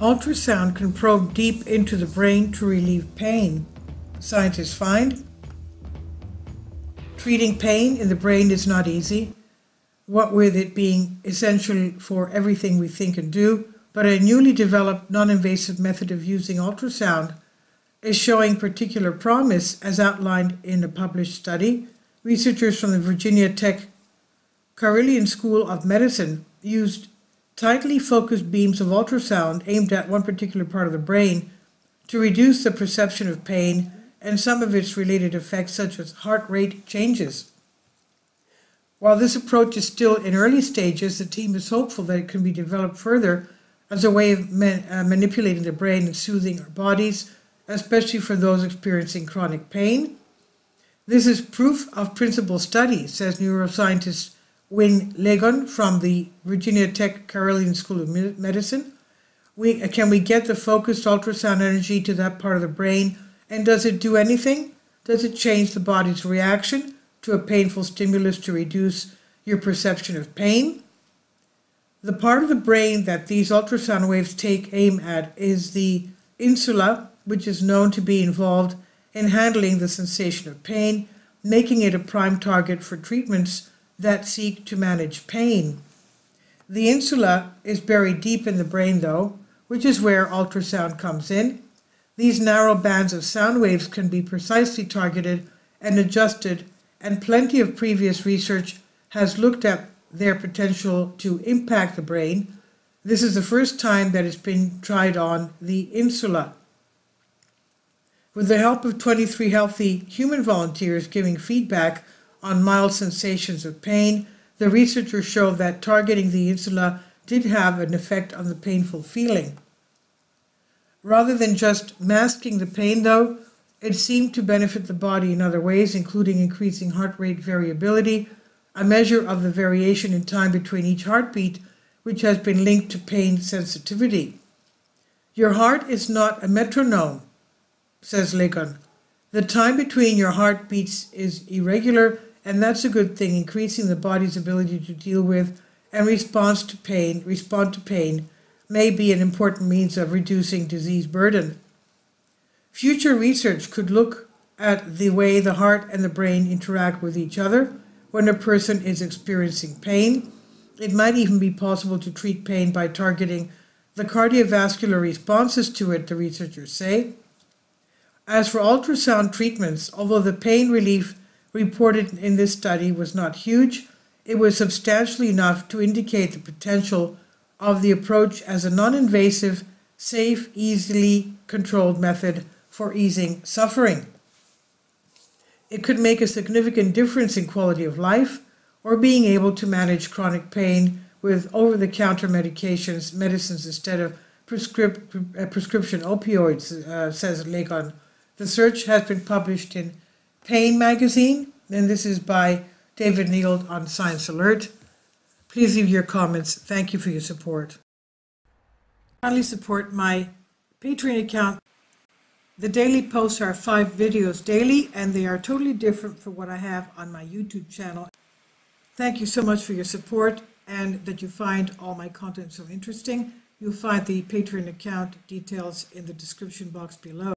Ultrasound can probe deep into the brain to relieve pain. Scientists find treating pain in the brain is not easy, what with it being essential for everything we think and do, but a newly developed non invasive method of using ultrasound is showing particular promise, as outlined in a published study. Researchers from the Virginia Tech Carilion School of Medicine used tightly focused beams of ultrasound aimed at one particular part of the brain to reduce the perception of pain and some of its related effects, such as heart rate changes. While this approach is still in early stages, the team is hopeful that it can be developed further as a way of uh, manipulating the brain and soothing our bodies, especially for those experiencing chronic pain. This is proof of principle study, says neuroscientist Wynn Legon from the Virginia Tech Carilion School of Medicine. We, can we get the focused ultrasound energy to that part of the brain? And does it do anything? Does it change the body's reaction to a painful stimulus to reduce your perception of pain? The part of the brain that these ultrasound waves take aim at is the insula, which is known to be involved in handling the sensation of pain, making it a prime target for treatments that seek to manage pain. The insula is buried deep in the brain, though, which is where ultrasound comes in. These narrow bands of sound waves can be precisely targeted and adjusted, and plenty of previous research has looked at their potential to impact the brain. This is the first time that it's been tried on the insula. With the help of 23 healthy human volunteers giving feedback on mild sensations of pain, the researchers showed that targeting the insula did have an effect on the painful feeling. Rather than just masking the pain, though, it seemed to benefit the body in other ways, including increasing heart rate variability, a measure of the variation in time between each heartbeat, which has been linked to pain sensitivity. Your heart is not a metronome, says Legon. The time between your heartbeats is irregular and that's a good thing, increasing the body's ability to deal with and response to pain, respond to pain may be an important means of reducing disease burden. Future research could look at the way the heart and the brain interact with each other when a person is experiencing pain. It might even be possible to treat pain by targeting the cardiovascular responses to it, the researchers say. As for ultrasound treatments, although the pain relief reported in this study was not huge, it was substantially enough to indicate the potential of the approach as a non invasive, safe, easily controlled method for easing suffering. It could make a significant difference in quality of life or being able to manage chronic pain with over the counter medications, medicines instead of prescrip- uh, prescription opioids, uh, says Legon. The search has been published in Pain Magazine, and this is by David Nield on Science Alert. Please leave your comments. Thank you for your support. Kindly support my Patreon account. The daily posts are five videos daily, and they are totally different from what I have on my YouTube channel. Thank you so much for your support and that you find all my content so interesting. You'll find the Patreon account details in the description box below.